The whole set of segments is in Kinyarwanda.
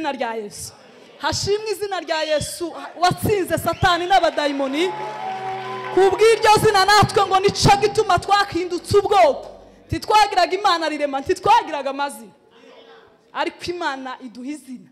izina rya yesu. Hashimwe izina rya yesu watsinze satani n'abadayimoni. Ku bw'iryo zina natwe ngo nicyo gituma twakindutse ubwoko. Ntitwagiraga imana rirema ntitwagiraga amazina. Ariko imana iduha izina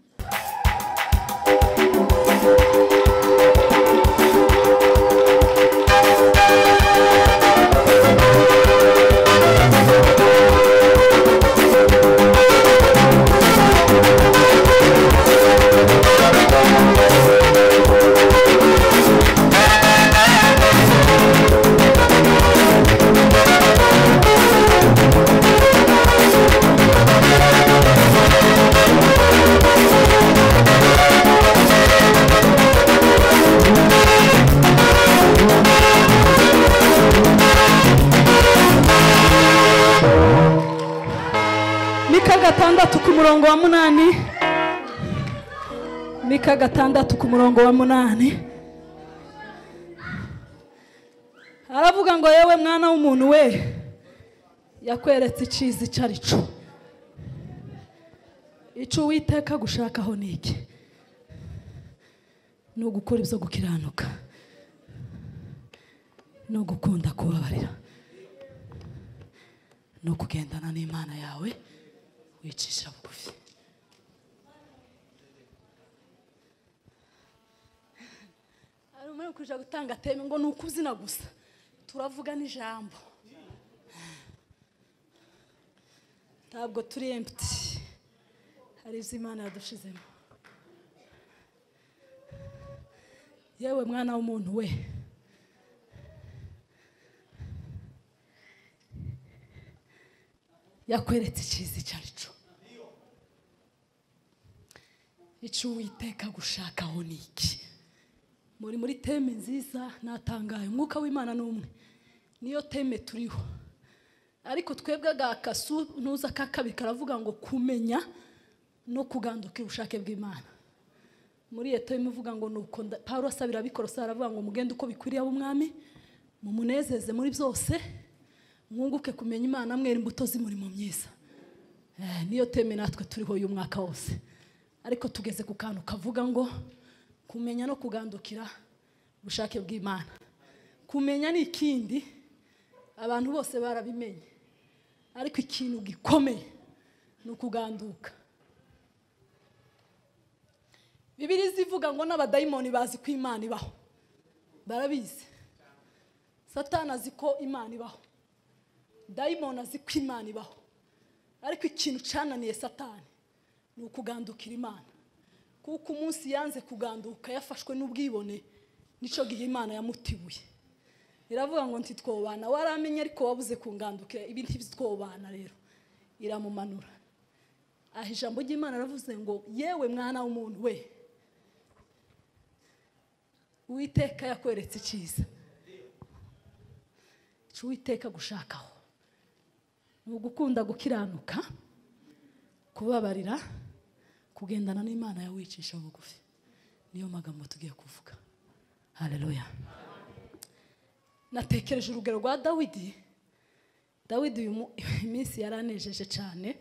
gatandatu ku murongo wa munani. Mika gatandatu ku murongo wa munani. Aravuga ngo yewe mwana w'umuntu we yakweretse icizi icyo ari cyo icyo uwiteka gushakaho ni iki? Ni ugukora ibyo gukiranuka. No gukunda kubabarira. No kugendana n'imana yawe. Wicisha bugufi hari umwe kuja gutanga teme ngo ni ukuzina gusa turavuga n'ijambo ntabwo turi emputi hari ibyo imana yadushizemo. Yewe mwana w'umuntu we. Yakweretse icyiza icyo ari cyo icyo uwiteka gushakaho ni iki? Muri muri teme nziza natangaye umwuka w'imana ni umwe. Niyo teme turiho. Ariko twebwe agakasu ntuza ka kabiri karavuga ngo kumenya no kugandukira ubushake bw'imana. Muri iyo teme ivuga ngo ni uko pawulo asabira abikorosa aravuga ngo mugende uko bikwiriye ab'umwami mumunezeze muri byose mwunguke kumenya imana mwera imbuto z'umurimo myiza Eh, niyo teme natwe turiho uyu mwaka wose. Ariko tugeze ku kantu kavuga ngo kumenya no kugandukira ubushake bw'imana. Kumenya ni ikindi abantu bose barabimenye. Ariko ikintu gikomeye ni ukuganduka. Bibiri zivuga ngo n'abadayimoni bazi ko imana ibaho. Barabizi. Satani azi ko imana ibaho. Dayimoni azi ko imana ibaho. Ariko ikintu cyananiye satani. Ni ukugandukira imana. Kuko umunsi yanze kuganduka yafashwe n'ubwibone ni cyo gihe imana yamutibuye. Iravuga ngo ntitwobana waramenye ariko wabuze kungandukira ibi ntibitwobana rero. Iramumanura. Aha ijambo ry'imana aravuze ngo yewe mwana w'umuntu we. Uwiteka yakweretse icyiza. Icyo uwiteka gushakaho ni ugukunda gukiranuka kubabarira kugendana n'imana yawe wicisha bugufi. Niyo magambo tugiye kuvuga. Hareruya natekereje urugero rwa dawidi. Dawidi uyu iminsi yaranejeje cyane.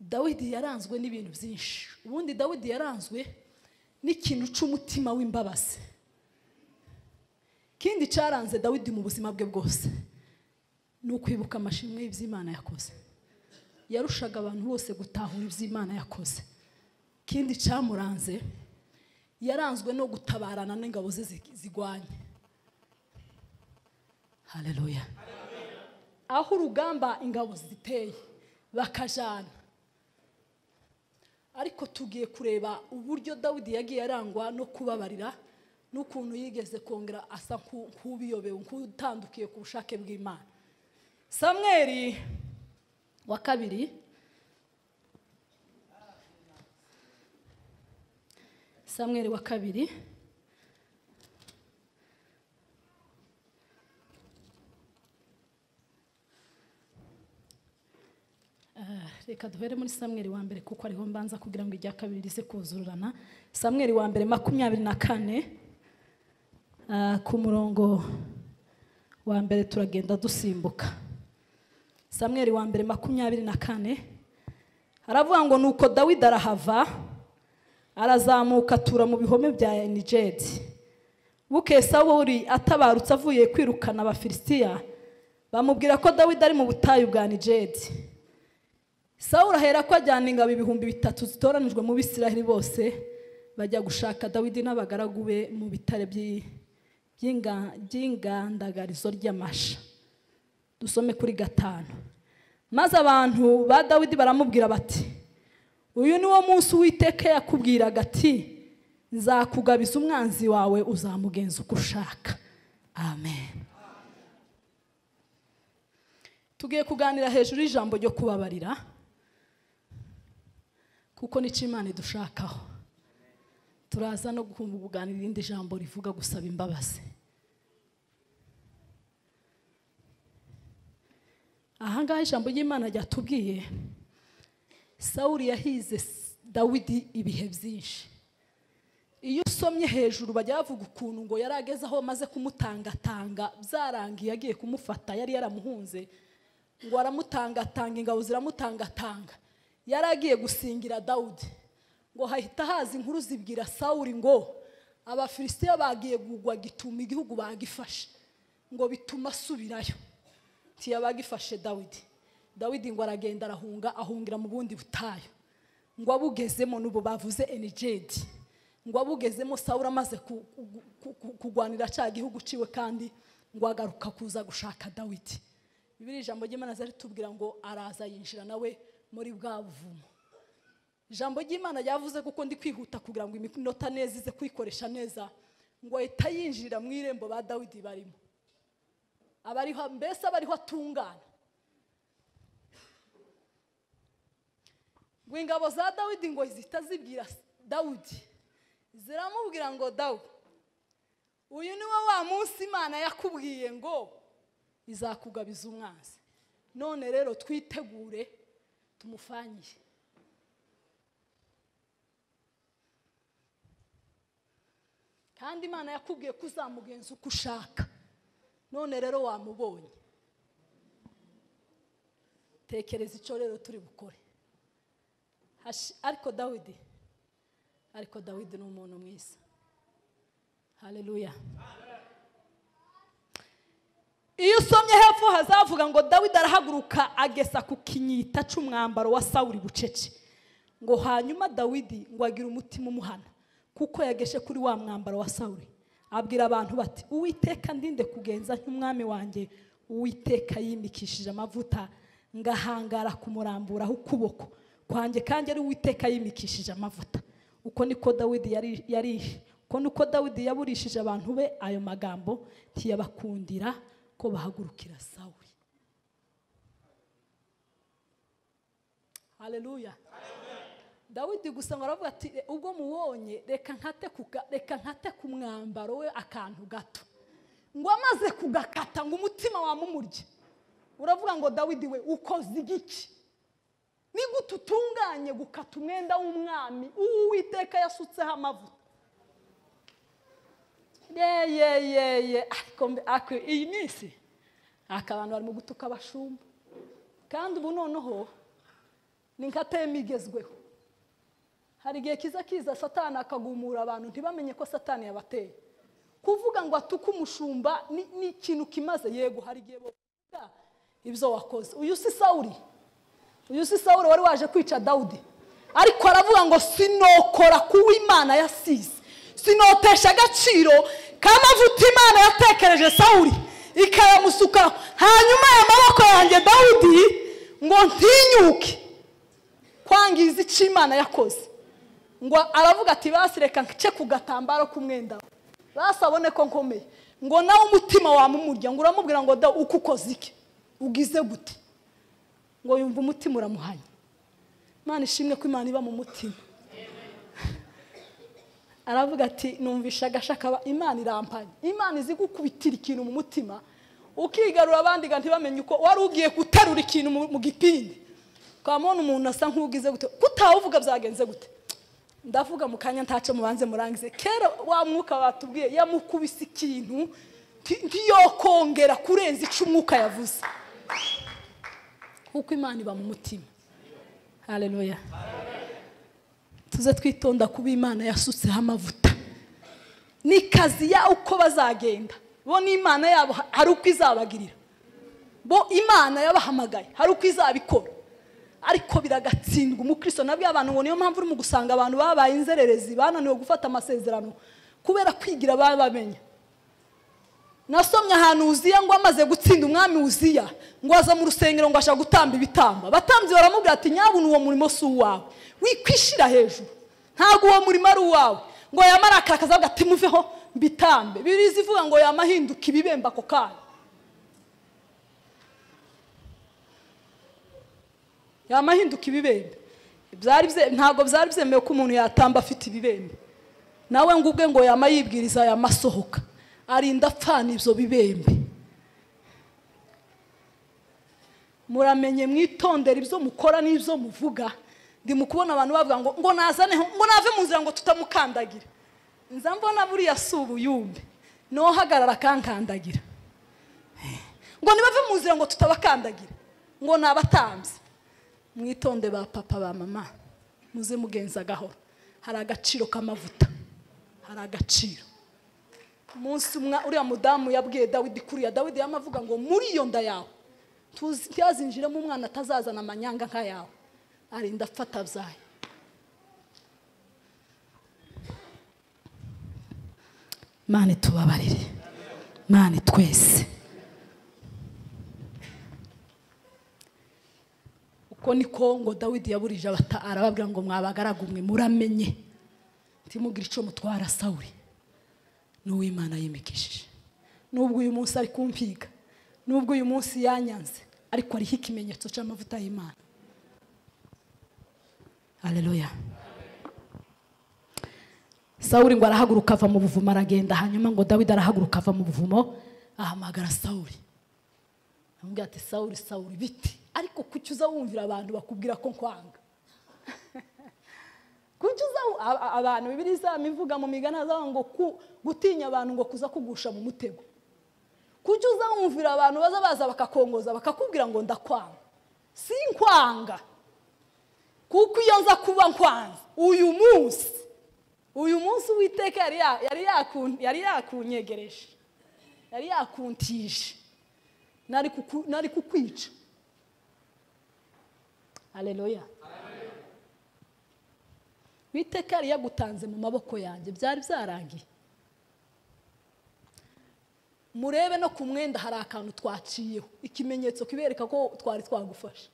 Dawidi yaranzwe n'ibintu byinshi. Ubundi dawidi yaranzwe n'ikintu cy'umutima w'imbabazi ikindi cyaranze dawidi mu buzima bwe bwose ni ukwibuka amashimwe y'iby'imana yakoze. Yarushaga abantu bose gutahura iby'imana yakoze. Ikindi cyamuranze yaranzwe no gutabarana n'ingabo ze zi- zigwanye hareruya aho urugamba ingabo ziteye bakajana. Ariko tugiye kureba uburyo dawidi yagiye arangwa no kubabarira n'ukuntu yigeze kongera asa nk'u- nk'ubiyobewe nk'utandukiye ku bushake bw'imana. Samweri wa kabiri? Samweri wa kabiri. Ah, reka duhere muri samweri wa mbere kuko ariho mbanza kugira ngo irya kabiri rize kuzurana samweri wa mbere makumyabiri na kane. Ah, ku murongo wa mbere turagenda dusimbuka. Samweri wa mbere makumyabiri na kane aravuga ngo nuko dawidi arahava arazamuka atura mu bihome bya enigedi bukeye sawuri atabarutse avuye kwirukana abafilisitiya bamubwira ko dawidi ari mu butayu bwa nigedi sawuri ahera ko ajyana ingabo ibihumbi bitatu zitoranijwe mu bisiraheli bose bajya gushaka dawidi n'abagaragu be mu bitare by'i- by'inga- by'ingandagarizo ry'amasha. Dusome kuri gatanu. Maze abantu ba dawidi baramubwira bati uyu ni wo munsi uwiteka yakubwiraga ati nzakugabiza umwanzi wawe uzamugenza uko ushaka amen. Tugiye kuganira hejuru y'ijambo ryo kubabarira kuko ni cyo imana idushakaho. Turaza no kuganira irindi jambo rivuga gusaba imbabazi. Ahangaha ijambo ry'imana ryatubwiye. Sawuri yahize dawidi ibihe byinshi. Iyo usomye hejuru bajya bavuga ukuntu ngo yari ageze aho amaze kumutangatanga byarangiye agiye kumufata yari yaramuhunze ngo aramutangatanga ingabo ziramutangatanga. Yari agiye gusingira dawudi ngo hahita haza inkuru zibwira sawuri ngo abafilisitiya bagiye kugwa gituma igihugu bagifashe ngo bituma asubirayo. Ntiyabagifashe dawidi. Dawidi ngo aragenda arahunga ahungira mu bundi butayu. Ngo abugezemo n'ubu bavuze enigedi ngo abugezemo sawuri amaze ku- ku- ku- ku- kurwanira cya gihugu ciwe kandi ngo agaruka kuza gushaka dawidi. Bibiri ijambo ry'imana zari tubwira ngo araza yinjira nawe muri bwa buvumo. Ijambo ry'imana ryavuze kuko ndi kwihuta kugira ngo iminota neza ize kuyikoresha neza ngo ahita yinjira mu irembo ba dawidi barimo. Abariho mbese abariho atungana. Ngo ingabo za dawidi ngo zihita zibwira dawudi ziramubwira ngo dawu uyu ni wo wa munsi imana yakubwiye ngo izakugabiza umwanzi. None rero twitegure tumufanyire. Kandi imana yakubwiye ko uzamugenza uko ushaka. None rero wamubonye. Tekereza icyo rero turi bukore. Ariko dawidi ariko dawidi ni umuntu mwiza. Haleluya iyo usomye hepfo hazavuga ngo dawidi arahaguruka agesa ku kinyita cy'umwambaro wa sawuri bucece. Ngo hanyuma dawidi ngo agire umutima umuhana kuko yageshe kuri wa mwambaro wa sawuri abwira abantu bati uwiteka ndinde kugenza nk'umwami wanjye? Uwiteka yimikishije amavuta ngahangara kumuramburaho ukuboko kwanjye kandi ari uwiteka yimikishije amavuta. Uko niko dawidi yari uko niko dawidi yaburishije abantu be ayo magambo ntiyabakundira ko bahagurukira sawuri haleluya dawidi gusa aravuga ati "E, ubwo mubonye reka nkate reka nkate ku mwambaro we akantu gato. Ngo amaze kugakata ngo umutima wamumurye. Uravuga ngo dawidi we ukoze igiki ni gute utunganye gukata umwenda w'umwami? Uwiteka yasutseho amavuta. Ye ye ye ye. Ariko iyi minsi abantu barimo gutuka abashumba. Kandi ubu noneho ni nka teme igezweho hari igihe kiza kiza satani akagumura abantu ntibamenye ko satani yabateye. Kuvuga ngo atuke umushumba ni ikintu kimaze. Yego hari igihe bavuga ibyo wakoze. Uyu si sawuri uyu si sawuri wari waje kwica dawudi. Ariko aravuga ngo sinokora kuwo imana yasize. Sinotesha agaciro k'amavuta imana yatekereje sawuri ikayamusukaho hanyuma aya maboko yanjye dawudi ngo ntinyuke. Kwangiza icyo imana yakoze. Ngo aravuga ati basi reka nce ku gatambaro k'umwenda. We basi abone ko nkomeye. Ngo nawe umutima wamumurya ngo uramubwira ngo da uko ukoze iki? Ugize gute? Ngo yumva umutima uramuhanye. Imana ishimwe ko imana iba mu mutima. Aravuga ati numvisha agashaka imana irampanye. Imana izi gukubitira ikintu mu mutima. Ukigarura abandi ntibamenye uko wari ugiye guterura ikintu mu gipindi. Twamubona umuntu asa nk'ugize gute? Kutawuvuga byagenze gute? Ndavuga mu kanya ntace mubanze murangize. Kera wa mwuka batubwiye yamukubise ikintu nti- ntiyokongera kurenza ico umwuka yavuze. Kuko imana iba mu mutima. Haleluya tuze twitonda kuba imana yasutseho amavuta. Ni kazi ya uko bazagenda. Bo n'imana yabo ha- hari uko izabagirira. Bo imana yabahamagaye hari uko izabikora. Ariko biragatsindwa. Umukristo nabwo abantu ngo niyo mpamvu urimo gusanga abantu babaye inzererezi bananiwe gufata amasezerano kubera kwigira babamenya nasomye ahantu uziya ngo amaze gutsinda umwami uziya ngo aza mu rusengero ngo ashaka gutamba ibitambo abatambyi baramubwira ati nyabuna uwo murimo si uwawe. Wikwishira hejuru. Ntabwo uwo murimo ari uwawe. Ngo yamara avuga ati muveho mbitambe. Biriza ivuga ngo yamahinduka ibibembe ako kanya. Yamahinduka ibibembe. Byari bye- ntabwo byari byemewe ko umuntu yatamba afite ibibembe. Nawe ngo ubwe ngo yama yibwiriza yamasohoka. Arinda apfana ibyo bibembe. Muramenye mwitondere ibyo mukora n'ibyo muvuga. Ndi mu kubona abantu bavuga ngo ngo nazane ngo nave mu nzira ngo tutamukandagira. Nza mbona buriya si ubuyumbe. Nohagarara akankandagira. Ngo nibave mu nzira ngo tutabakandagira. Ngo ni mwitonde ba papa ba mama. Muze mugenza gahoro. Hari agaciro k'amavuta. Hari agaciro. Umunsi umwe uriya mudamu yabwiye dawidi kuriya dawidi yamavuga ngo muri iyo nda yawe ntiyazinjiremo umwana atazazana amanyanga nk'ayawe arinda afata abyaye mani tubabarire. Mani twese. Uko niko ngo dawidi yaburije arababwira ngo mwabagaragu mwe muramenye. Ntimugire icyo mutwara sawuri n'uwimana yimikishije. Nubwo uyu munsi ari kumpiga. Nubwo uyu munsi yanyanze. Ariko hariho ikimenyetso cy'amavuta y'imana. Haleluya sawuri ngo arahaguruka ava mu buvumo aragenda. Hanyuma ngo dawidi arahaguruka ava mu buvumo ahamagara sawuri amubwira ati sawuri sawuri biti ariko kuki uza wumvira abantu bakubwira ko nkwanga? Kuki uza abantu bibiri izaba ivuga mu migani hazavuga ngo gutinya abantu ngo kuza kugusha mu mutego. Kuki uza wumvira abantu baza baza bakakongoza bakakubwira ngo ndakwanga? Si nkwanga. Kuko iyo nza kuba nkwanze. Uyu munsi. Uyu munsi uwiteka yari ya- yari yakun- yari yakunyegereje. Yari yakuntije. Nari kukwica. Haleluya witeka yari yagutanze mu maboko yanjye byari byarangiye. Murebe no ku mwenda hari akantu twaciyeho. Ikimenyetso kibereka ko twari twagufashe.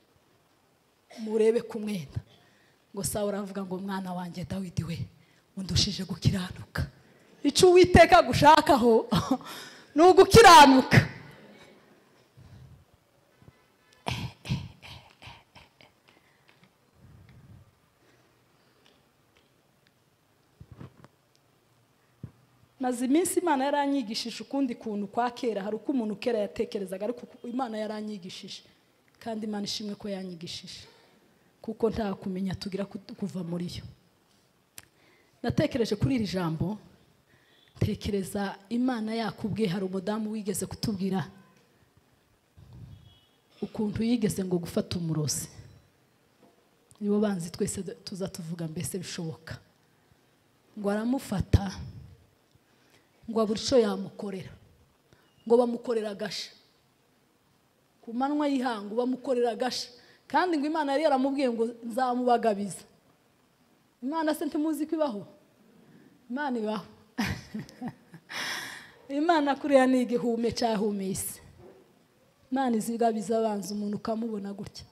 Murebe ku mwenda. Ngo sawa uravuga ngo mwana wanjye dawidi we undushije gukiranuka. Icyo uwiteka gushakaho ni ugukiranuka. Maze iminsi imana yaranyigishije ukundi kuntu kwa kera hari uko umuntu kera yatekerezaga ariko imana yaranyigishije. Kandi imana ishimwe ko yanyigishije kuko nta kumenya tugira ku- kuva muri yo. Natekereje kuri iri jambo tekereza imana yakubwiye hari umudamu wigeze kutubwira ukuntu yigeze ngo gufata umurozi. Nibo banzi twese tuza tuvuga mbese bishoboka. Ngo aramufata ngo abura icyo yamukorera. Ngo bamukorera agasha ku manywa y'ihangu bamukorera agasha kandi ngo imana yari yaramubwiye ngo nzamubagabiza. Imana se ntimuzi ko ibaho? Imana ibaho. Imana kuriya ni igihume cyahumise. Imana izigabiza abanza umuntu ukamubona gutya.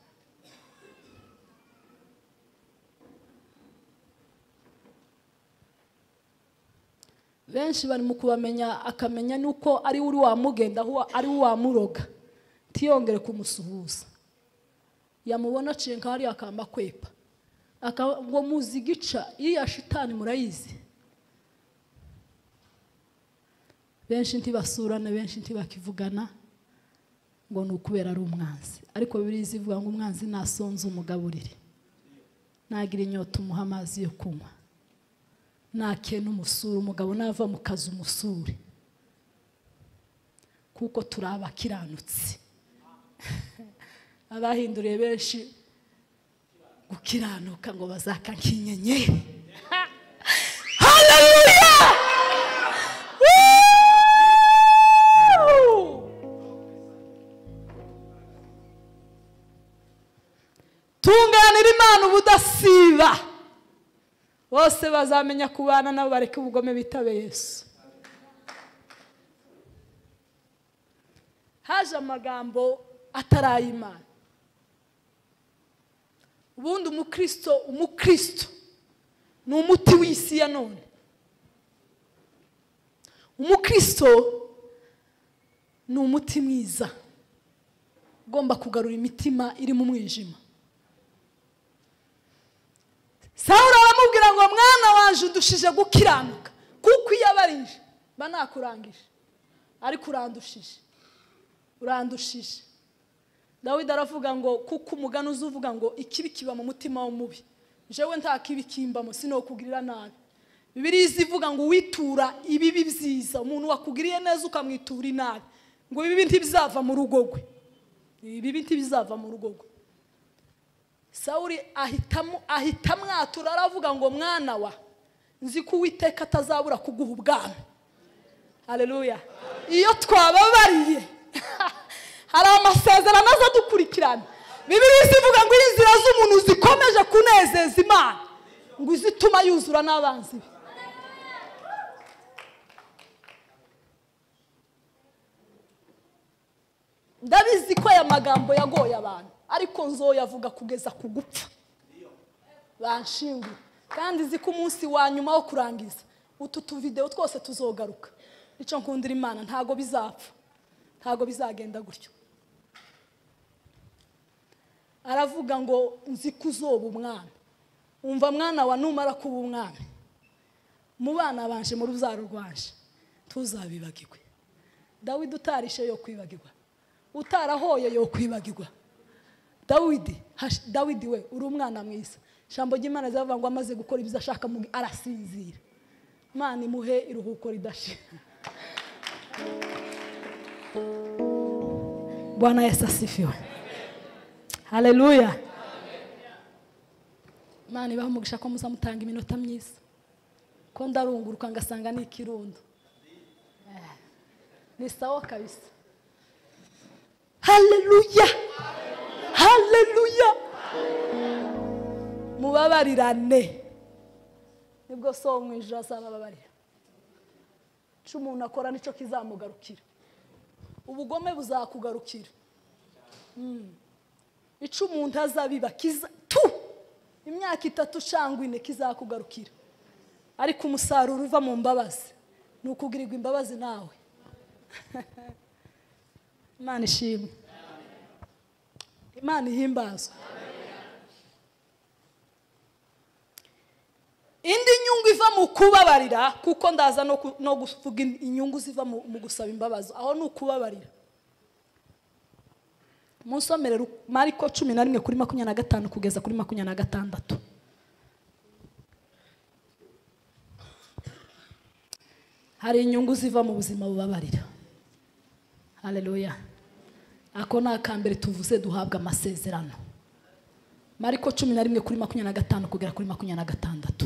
Benshi bari mu kubamenya akamenya nuko ari we uri wamugenda ari we wamuroga ntiyongere kumusuhuza. Yamubona aciye nka hariya akamba kwepa. Ngo muzi igica iriya shitani murayizi. Benshi ntibasurana benshi ntibakivugana ngo ni ukubera ari umwanzi. Ariko bibiri zivuga ngo umwanzi nasonze umugaburire. Nagira inyota umuha amazi yo kunywa. Nakena umusura umugabo nava mu kazi umusure. Kuko turi abakiranutsi. Abahinduriye benshi gukiranuka ngo bazaka nk'inyenyeri. Woo! tunganira imana ubudasiba. Bose bazamenya kubana nabo bareke ubugome bitabe yesu. Haje amagambo atari ay'imana ubundi umukristo umukristo ni umuti w'isi ya none. Umukristo ni umuti mwiza. Ugomba kugarura imitima iri mu mwijima. Sawuro aramubwira ngo mwana waje udushije gukiranuka. Kuko iyo abarije mba nakurangije. Ariko urandushije. Urandushije. Dawidi aravuga ngo kuko umugani uza uvuga ngo ikibi kiba mu mutima w'umubi. Jewe nta kibi kimbamo sinokugirira nabi. Bibiri ivuga ngo witura ibibi byiza. Umuntu wakugiriye neza ukamwitura inabi. Ngo ibibi ntibizava mu rugo rwe. Ibibi ntibizava mu rugo rwe. Sawuri ahita amwatura aravuga ngo mwana wa nzi ko uwiteka atazabura kuguha ubwami. Hareruya iyo twababariye hari amasezerano aza dukurikirana. Bibiri ivuga ngo inzira z'umuntu zikomeje kunezeza imana. Ngo izituma yuzura n'abanzi be. Ndabizi ko aya magambo yagoye abantu. Ariko nzoyavuga kugeza ku gupfa. Banshingura kandi ko umunsi wa nyuma wo kurangiza utu tuvidewo twose tuzogaruka. Icyo nkundira imana ntago bizapfa. Ntago bizagenda gutyo. Aravuga ngo nzi ko uzoba umwana umva mwana wa numara kuba umwana mu bana banje mu rubyaro rwanje tuzabibagirwe dawidi utarishe yo kwibagirwa. Utarahoye yo kwibagirwa. Dawidi dawidi we uri umwana mwiza. Ijambo ry'imana ziravuga ngo amaze gukora ibyo ashaka arasinzira. Imana imuhe iruhuko ridashira. Bwana yesu asifiwe. Hareruya imana ibaha umugisha ko muzamutanga iminota myiza. Ko ndarunguruka ngasanga ni ikirundo. Ni sawa kabisa. Hareruya hareruya mubabarirane. Nibwo so mu ijoro azabababarira icyo umuntu akora ni cyo kizamugarukira ubugome buzakugarukira. Icyo umuntu azabiba tu! Imyaka itatu cyangwa ine kizakugarukira. Ariko umusaruro uva mu mbabazi. Ni ukugirirwa imbabazi nawe imana ishimwe. Imana ihimbazwa indi nyungu iva mu kubabarira kuko ndaza no kuvuga inyungu ziva mu gusaba imbabazi. Aho ni ukubabarira. Musomere mariko cumi na rimwe kuri makumyabiri na gatanu kugeza kuri makumyabiri na gatandatu hari inyungu ziva mu buzima bubabarira. Hareruya ako ni akambere tuvuze duhabwa amasezerano. Mariko cumi na rimwe kuri makumyabiri na gatanu kugera kuri makumyabiri na gatandatu.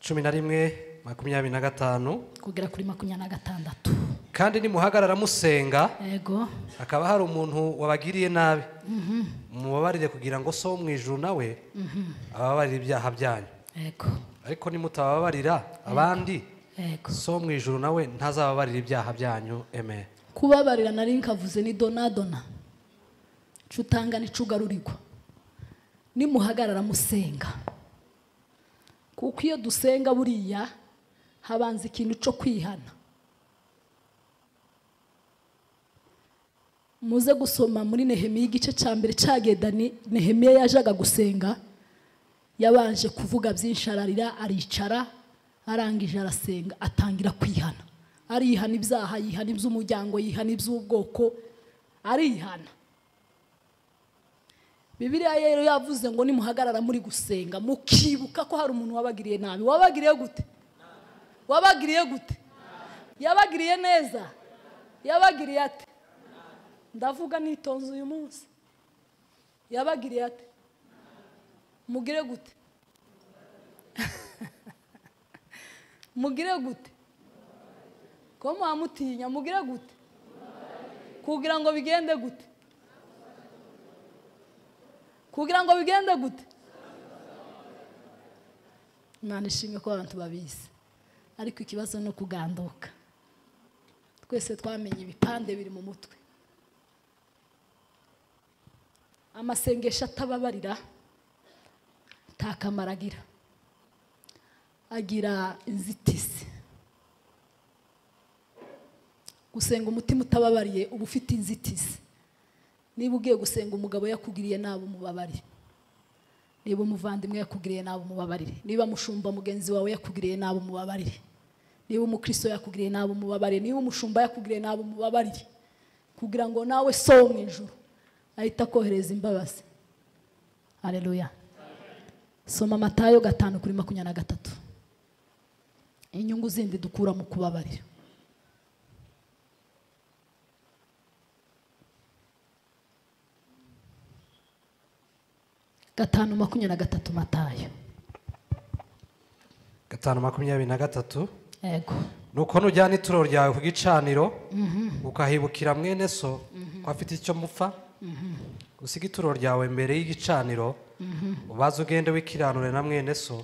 Cumi na rimwe makumyabiri na gatanu. Kugera kuri makumyabiri na gatandatu. Kandi nimuhagarara musenga yego hakaba hari umuntu wabagiriye nabi. Mubabarire kugira ngo so wo mu ijuru nawe ababarire ibyaha byanyu. Yego ariko nimutababarira abandi so mu ijuru nawe ntazababarira ibyaha byanyu eme kubabarira nari nkavuze ni donadona icyo utanga ni cyo ugarurirwa nimuhagarara musenga. Kuko iyo dusenga buriya habanza ikintu cyo kwihana. Muze gusoma muri nehemiya igice cya mbere cyagenda nehemiya yajaga gusenga yabanje kuvuga byinshi ararira aricara arangije arasenga atangira kwihana. Arihana ibyaha yihana iby'umuryango yihana iby'ubwoko arihana. Bibiliya rero yavuze ngo nimuhagarara muri gusenga mukibuka ko hari umuntu wabagiriye nabi. Wabagiriye gute? Wabagiriye gute? Yabagiriye neza? Yabagiriye ate? Ndavuga nitonze uyu munsi. Yabagiriye ate? Mugire gute? mugire gute? Ko mwamutinya mugire gute? Kugira ngo bigende gute? Kugira ngo bigende gute? Imana ishimwe ko abantu babizi. Ariko ikibazo ni ukuganduka. Twese twamenye ibipande biri mu mutwe. Amasengesho atababarira nta kamaro agira agira inzitizi. Gusenga umutima utababariye uba ufite inzitizi. Niba ugiye gusenga umugabo yakugiriye nabi umubabarire niba umuvandimwe yakugiriye nabi umubabarire niba mushumba mugenzi wawe yakugiriye nabi umubabarire niba umukristo yakugiriye nabi umubabarire niba umushumba yakugiriye nabi umubabarire kugira ngo nawe so mu ijuru. Ahita akohereza imbabazi. Hareruya soma amatayo gatanu kuri makumyabiri na gatatu. Inyungu zindi dukura mu kubabarira. Gatanu makumyabiri na gatatu matayo. Gatanu makumyabiri na gatatu. Yego nuko nujyana ituro ryawe ku gicaniro ukahibukira mwene so ko afite icyo mupfa? Usiga ituro ryawe mbere y'igicaniro ubaze ugende wikiranure na mwene so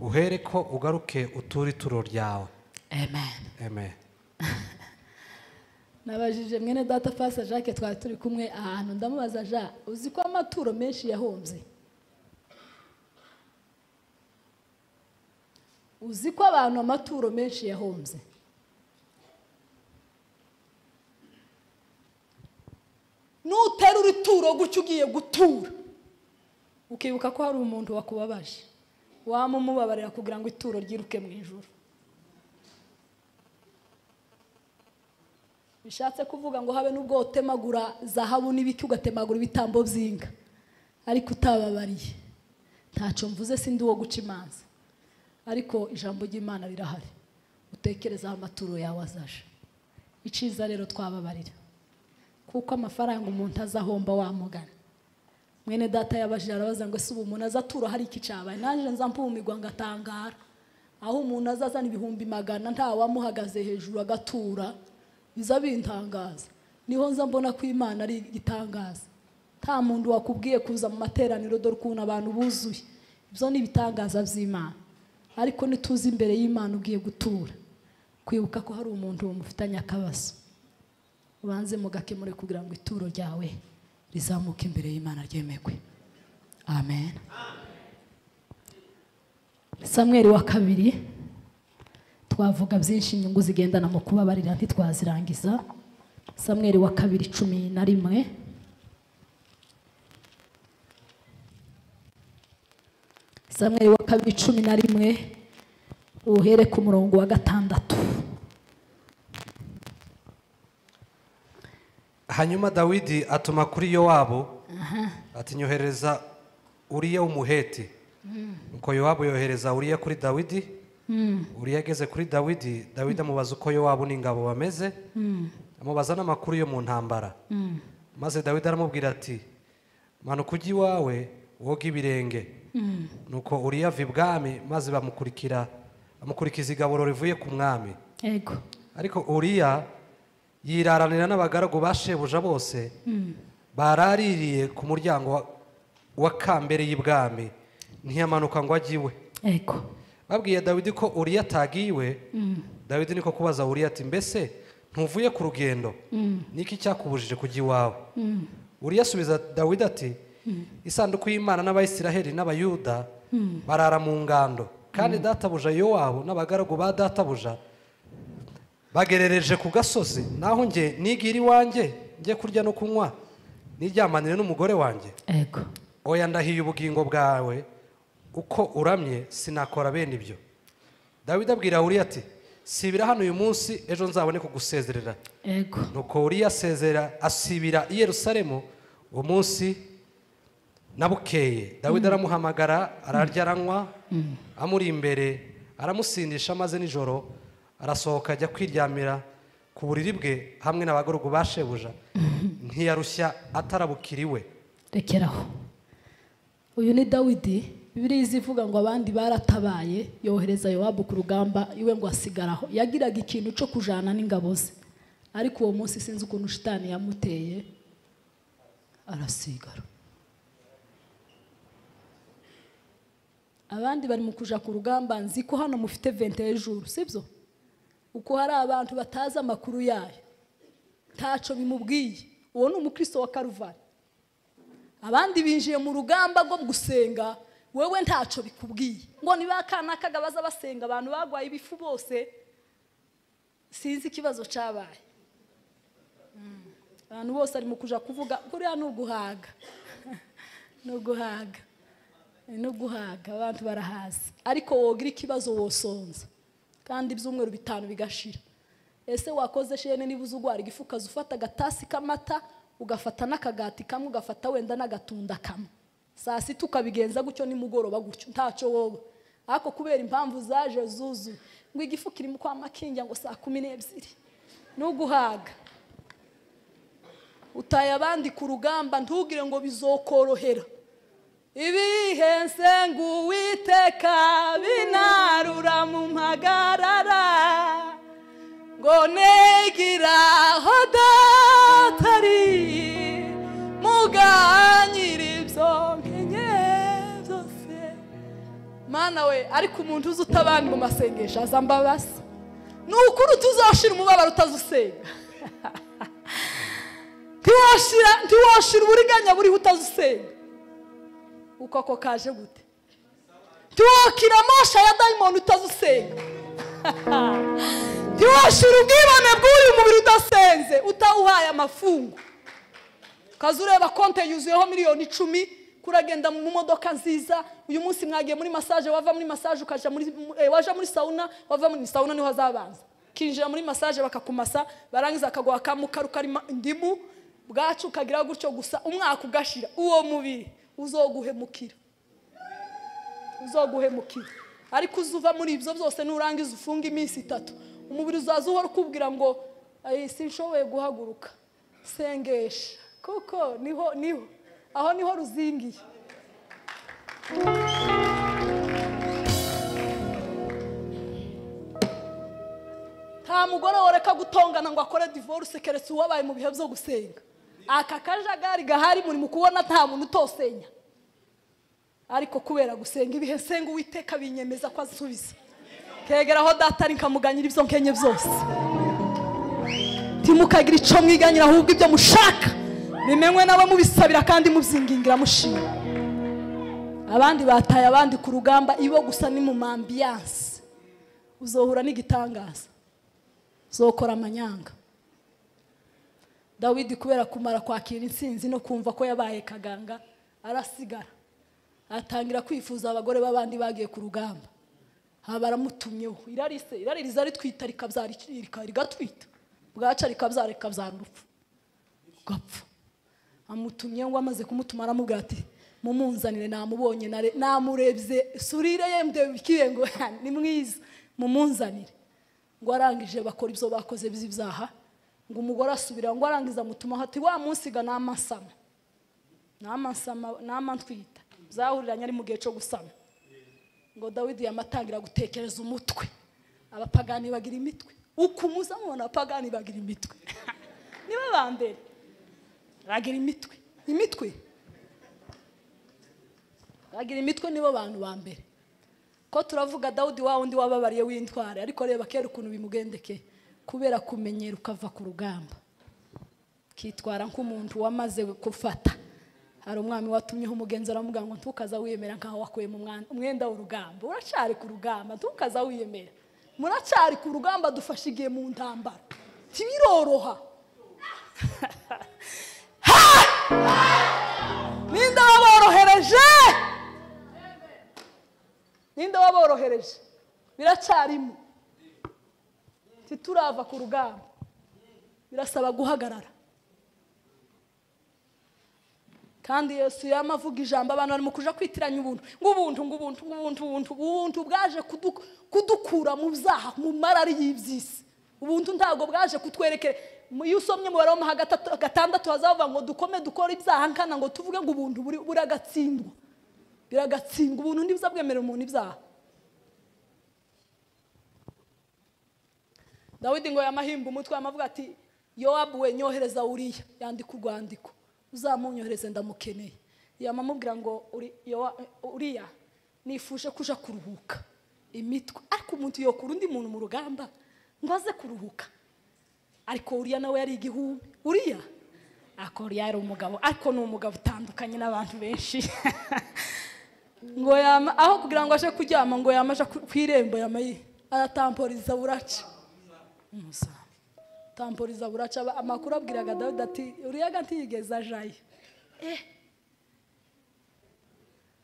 uhere ko ugaruke uture ituro ryawe. Amen. Amen. Nabajije mwene data fasa jacques twari turi kumwe ahantu. Ndamubaza ja uzi ko amaturo menshi yahombye? Uzi ko abantu amaturo menshi yahombye? Nuterura ituro gutya ugiye gutura. Ukibuka ko hari umuntu wakubabaje. Wamumubabarira kugira ngo ituro ryiruke mu ijoro bishatse kuvuga ngo habe n'ubwo utemagura zahabu n'ibiki ugatemagura ibitambo by'inka. Ariko utababariye. Ntacyo mvuze sindi uwo guca imanza. Ariko ijambo ry'imana rirahari. Utekereza aho amaturo yawe azaje. Iciza rero twababarira. Kuko amafaranga umuntu azahomba wamugana mwene data yabajije arabaza ngo ese ubu umuntu azatura hari iki cyabaye? Nanjye nza mpumirwa ngatangara. Aho umuntu azazana ibihumbi magana ntawamuhagaze hejuru agatura. Biza bintangaza. Niho nza mbona ko imana ari igitangaza. Nta muntu wakubwiye kuza mu materaniro dore ukuntu abantu buzuye. Ibyo ni ibitangaza by'imana. Ariko nituzi imbere y'imana ugiye gutura. Kwibuka ko hari umuntu mufitanye akabazo. Ubanze mugakemure kugira ngo ituro ryawe rizamuke imbere y'imana ryemegwe. Amen. Samweri wa kabiri twavuga byinshi inyungu zigendana mu kubabarira ntitwazirangiza. Samweri wa kabiri cumi na rimwe. Samweri wa kabiri cumi na rimwe uhere ku murongo wa gatandatu. Hanyuma dawidi atuma kuri yowabu ati nyohereza uriya w'umuheti. Nuko yowabu yohereza uriya kuri dawidi. Uriya ageze kuri dawidi dawidi amubaza uko yowabu n'ingabo bameze. Amubaza n'amakuru yo mu ntambara. Maze dawidi aramubwira ati manuka ujye iwawe woga ibirenge. Nuko uriya ava ibwami maze bamukurikira bamukurikiza igaburo rivuye ku mwami. Ariko uriya yiraranira n'abagaragu ba shebuja bose baraririye ku muryango wa- kambere y'ibwami. Ntiyamanuka ngo ajye iwe. Babwiye dawidi ko uriya atagiye iwe dawidi niko kubaza uriya ati mbese ntuvuye ku rugendo? Niki cyakubujije kujya iwawe? Uriya asubiza dawidi ati isanduku y'imana n'abayisiraheli n'abayuda barara mu ngando. Kandi databuja yowabu n'abagaragu ba databuja bagerereje ku gasozi. Naho njye nigira iwanjye njye kurya no kunywa. Niryamanire n'umugore wanjye oya ndahiye ubugingo bwawe. Uko uramye sinakora bene ibyo. Dawidi abwira uriya ati sibira hano uyu munsi ejo nzabone kugusezerera ego. Nuko uriya asezera asibira i yerusalemu uwo munsi na bukeye dawidi aramuhamagara ararya aranywa amuri imbere aramusindisha maze nijoro arasohoka ajya kwiryamira ku buriri bwe hamwe n'abagororwa ba shebuja. Ntiyarushya atarabukiriwe rekeraho. Uyu ni dawidi. Bibiriya iza ivuga ngo abandi baratabaye yohereza yowabu ku rugamba iwe ngo asigaraho. Yagiraga ikintu cyo kujana n'ingabo ze. Ariko uwo munsi sinzi ukuntu shitani yamuteye arasigara. Abandi bari mu kuja ku rugamba nzi ko hano mufite vente hejuru sibyo? Uko hari abantu batazi amakuru yayo. Ntacyo bimubwiye. Uwo ni umukristo wa karuvari abandi binjiye mu rugamba rwo gusenga wowe ntacyo bikubwiye. Ngo niba akana kagabaza basenga abantu barwaye ibifu bose sinzi ikibazo cyabaye Mm. abantu bose ari mu kuja kuvuga kuriya ni uguhaga. Ni uguhaga. Ni uguhaga. Abantu barahazi ariko wogira ikibazo wosonza. Kandi ibyumweru bitanu bigashira. Ese wakoze shene niba uzi urwara igifu ukaza ufata agatasi k'amata ugafata n'akagati kamwe ugafata wenda n'agatunda kamwe. Saa sita ukabigenza gutyo nimugoroba gutyo ntacyo wowe ariko kubera impamvu zaje zuzuye. Ngo igifu kiri mu kwa makingi ngo saa kumi n'ebyiri. Ni uguhaga utaye abandi ku rugamba ntugire ngo bizokorohera. Ibihense ngo uwiteka binarura mu mpagarara. Ngo negiraho datari muganyira ibyo nkenye byose. Mana we ariko umuntu uzi utabandi mu masengesho aza mbabaza. Ni ukuri tuzashira umubabaro utazusenga. Ntiwashira uburiganya buriho utazusenga. Uko ako kaje gute? Ntiwakira amasha ya dayimoni utazusenga. Ntiwashira ubwibone bw'uyu mubiri udasenze utawuhaye amafungu. Ukaza ureba konte yuzuyeho miliyoni icumi kuragenda mu modoka nziza uyu munsi mwagiye muri masaje wava muri masaje ukajya muri eh, waja muri sauna wava muri sauna ni ho azabanza kinjira muri masaje bakakumasa barangiza akaguha kamukaru karimo indimu bwacu ukagira gutyo gusa umwaka ugashira uwo mubiri. Uzoguhemukira. Uzoguhemukira. Ariko uzuva muri ibyo byose nurangiza ufunga iminsi itatu. Umubiri uzaza uhora ukubwira ngo "Ay, sinshoboye guhaguruka. Sengesha. Kuko ni ho ni ho. Aho ni ho ruzingiye. Nta mugore woreka gutongana ngo akore divorce keretse uwabaye mu bihe byo gusenga. Aka kajagari gahari muri mu kubona nta muntu utosenya. Ariko kubera gusenga ibihe senga uwiteka binyemeza ko asubiza. Kegeraho data nkamuganyira ibyo nkenye byose. Ntimukagira icyo mwiganyira ahubwo ibyo mushaka. Bimenywe n'abo mubisabira kandi mubyigingira mushima. Abandi bataye abandi ku rugamba ibo gusa ni mu mambiyanse uzohura n'igitangaza. Uzokora amanyanga. Dawidi kubera kumara kwakira intsinzi no kumva ko yabaye kaganga arasigara. Atangira kwifuza abagore b'abandi bagiye ku rugamba. Baramutumyeho irari se irari riza ritwita rikabyara rika- rigatwita. Bwaca rikabyara rikabyara urupfu. Ugapfa amutumye ngo amaze kumutuma aramubwira ati mumunzanire namubonye namurebye. Surire yembwe bikiye ngo ni mwiza. Mumunzanire ngo arangije bakora ibyo bakoze by'ibyaha ngo umugore asubira ngo arangiza amutuma ati wa munsiga ni amasama ni amasama ni amantwita zahuriranye ari mu gihe cyo gusama. Ngo dawidi yamatangira gutekereza umutwe. Abapagani bagira imitwe. Uko mubona abapagani bagira imitwe. Nibo ba mbere. Bagira imitwe. Imitwe? Bagira imitwe nibo bantu ba mbere. Ko turavuga dawudi wa wundi wababariye w'intwari? Ariko reba kera ukuntu bimugendeke kubera kumenyera ukava ku rugamba. Kitwara nk'umuntu wamaze gufata. Hari umwami watumyeho umugenzi aramubwira ngo ntukaza wiyemera nkaho wakuye mu umwenda w'urugamba uracyari ku rugamba ntukaza wiyemera muracyari ku rugamba dufashe igihe mu ntambara. Ntibiroroha ninde waborohereje? Ninde waborohereje? Biracyarimo titurava ku rugamba. Birasaba guhagarara. Kandi yesu yama avuga ijambo abantu bari mu kuja kwitiranya ubuntu. Ng'ubuntu ng'ubuntu ng'ubuntu ubuntu ubuntu bwaje kudu- kudukura mu byaha mu marari y'iby'isi ubuntu ntabwo bwaje kutwerekera. Iyo usomye umubare w'amaha gatandatu hazavuga ngo dukome dukore ibyaha nkana ngo tuvuge ngo ubuntu buragatsindwa. Biragatsindwa. Ubuntu ntibuza bwemerera umuntu ibyaha. Dawidi ngo yamahimba umutwe yamavuga ati yowabu we nyohereza uriya yandika urwandiko. Uzamunyohereze ndamukeneye. Yamamubwira ngo uriya nifuje kuja kuruhuka. Imitwe. Ariko umuntu yokura undi muntu mu rugamba ngo aze kuruhuka. Ariko uriya nawe yari igihumbi. Uriya? Ako uriya yari umugabo. Ariko ni umugabo utandukanye n'abantu benshi. Ngo yama aho kugira ngo aje kuryama ngo yamaje ku irembo yamaye aratamporiza buraca umusaza tamporiza buraca amakuru abwiraga dawidi ati uriyaga ntiyigeze ajayo. Eh.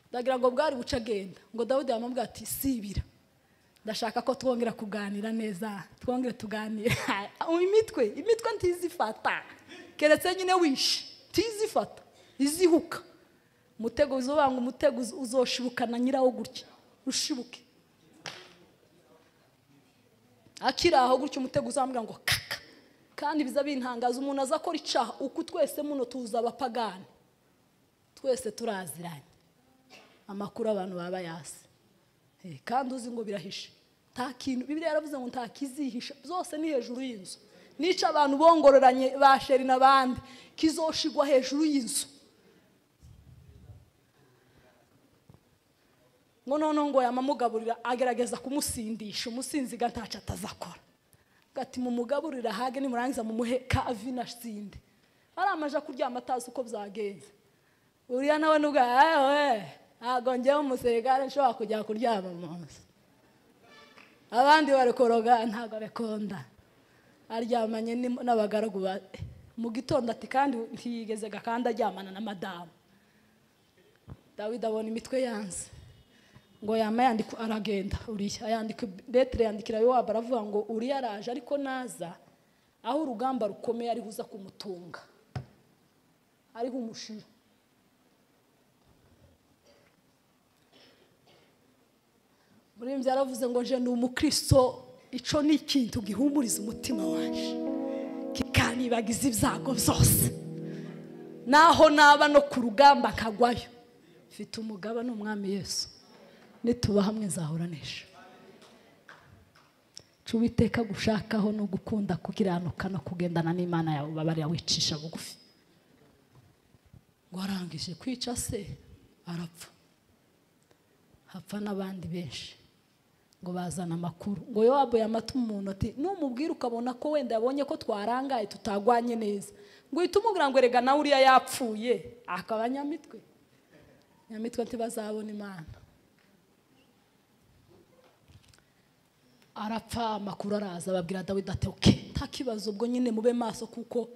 Ndagira ngo bwari buce agenda ngo dawidi yamubwira ati sibira. Ndashaka ko twongera kuganira neza. Twongere tuganire. Imitwe imitwe ntizifata. Keretse nyine wishe ntizifata. Izihuka. Umutego uzobanga umutego uz- uzoshibukana nyirawo gutya. Ushibuke. Akiri aho gutya umutego uzamubwira ngo kaka. Kandi biza bintangaza umuntu aza akora icaha uku twese muno tuzi abapagani. Twese turaziranye. Amakuru abantu baba bayazi Eh, kandi uzi ngo birahishe. Nta kintu bibiliya yaravuze ngo nta kizihisha byose ni hejuru y'inzu. Nica abantu bongororanye ba sheri n'abandi. Kizoshigwa hejuru y'inzu. Noneho ngo yamamugaburira agerageza kumusindisha. Umusinziga ntacyo atazakora. Gati mumugaburira hage nimurangiza mumuhe kavi na sinde ari amaje kuryama atazi uko byagenze. Uriya nawe nubwo ewe ntabwo njyewe umusirikare nshobora kujya kuryama mu nzu abandi bari koroga ntabwo abikonda aryamanye n'abagaragu ba mu gitondo ati kandi ntiyigezega kandi aryamana na madamu. Dawidi abona imitwe yanze. Ngo yama yandika aragenda. Uriya yandika letere yandikira yowabu aravuga ngo uriya araje ariko naza. Aho urugamba rukomeye ariho uza kumutunga. Ariho umushira. Muri ibyo yaravuze ngo nje ni umukristo ico ni ikintu gihumuriza umutima waje kikanibagiza ibyago byose. Naho naba no ku rugamba nkagwayo mfite umugaba ni umwami yesu. Nituba hamwe nzahuranisha. Uwiteka gushakaho no gukunda kukiranuka no kugendana n'imana yawe babarira wicisha bugufi. Ngo arangije kwica se arapfa. Hapfa n'abandi benshi. Ngo bazana amakuru. Ngo yowabu yamata umuntu ati numubwira ukabona ko wenda yabonye ko twarangaye tutagwanye neza. Ngo uhite umubwira ngo erega nawe uriya yapfuye. Akaba nyamitwe. Nyamitwe ntibazabona imana. Arapfa amakuru araza ababwira dawidi ati oke nta kibazo ubwo nyine mube maso kuko